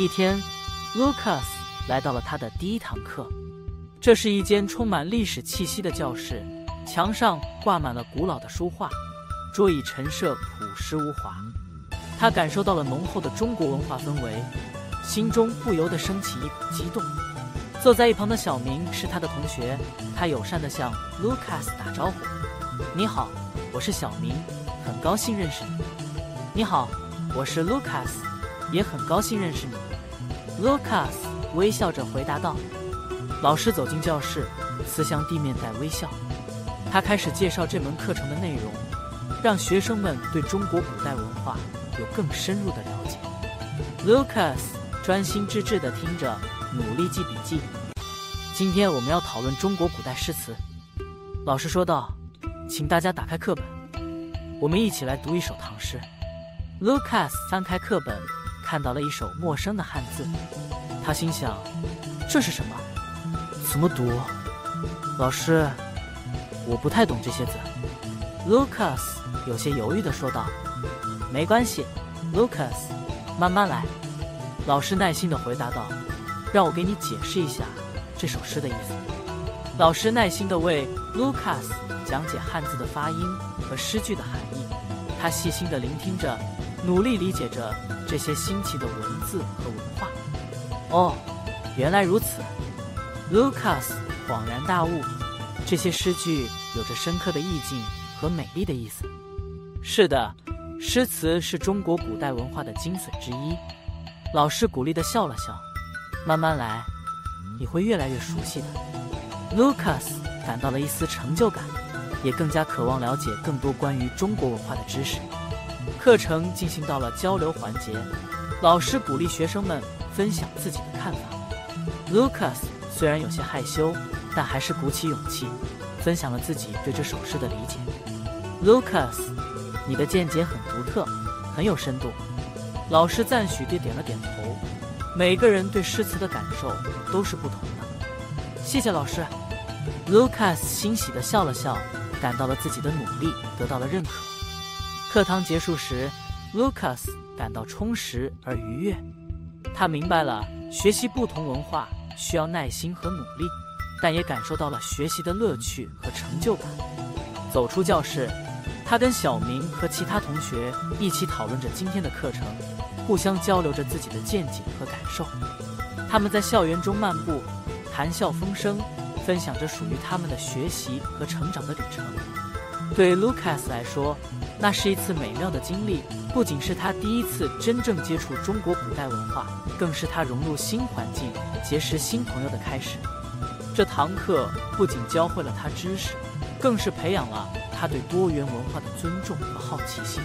一天，Lucas 来到了他的第一堂课。这是一间充满历史气息的教室，墙上挂满了古老的书画，桌椅陈设朴实无华。他感受到了浓厚的中国文化氛围，心中不由得升起一股激动。坐在一旁的小明是他的同学，他友善地向 Lucas 打招呼：“你好，我是小明，很高兴认识你。”“你好，我是 Lucas，也很高兴认识你。” Lucas 微笑着回答道。老师走进教室，慈祥地面带微笑。他开始介绍这门课程的内容，让学生们对中国古代文化有更深入的了解。Lucas 专心致志地听着，努力记笔记。今天我们要讨论中国古代诗词。老师说道：“请大家打开课本，我们一起来读一首唐诗。” Lucas 翻开课本，看到了一首陌生的汉字，他心想：“这是什么？”怎么读？老师，我不太懂这些字。Lucas 有些犹豫地说道：“没关系，Lucas，慢慢来。”老师耐心地回答道：“让我给你解释一下这首诗的意思。”老师耐心地为 Lucas 讲解汉字的发音和诗句的含义。他细心地聆听着，努力理解着这些新奇的文字和文化。哦，原来如此。Lucas 恍然大悟，这些诗句有着深刻的意境和美丽的意思。是的，诗词是中国古代文化的精髓之一。老师鼓励的笑了笑，慢慢来，你会越来越熟悉的。Lucas 感到了一丝成就感，也更加渴望了解更多关于中国文化的知识。课程进行到了交流环节，老师鼓励学生们分享自己的看法。Lucas。虽然有些害羞，但还是鼓起勇气，分享了自己对这首诗的理解。Lucas，你的见解很独特，很有深度。老师赞许地点了点头。每个人对诗词的感受都是不同的。谢谢老师。Lucas 欣喜地笑了笑，感到了自己的努力得到了认可。课堂结束时，Lucas 感到充实而愉悦。他明白了学习不同文化。需要耐心和努力，但也感受到了学习的乐趣和成就感。走出教室，他跟小明和其他同学一起讨论着今天的课程，互相交流着自己的见解和感受。他们在校园中漫步，谈笑风生，分享着属于他们的学习和成长的旅程。对 Lucas 来说，那是一次美妙的经历，不仅是他第一次真正接触中国古代文化，更是他融入新环境、结识新朋友的开始。这堂课不仅教会了他知识，更是培养了他对多元文化的尊重和好奇心。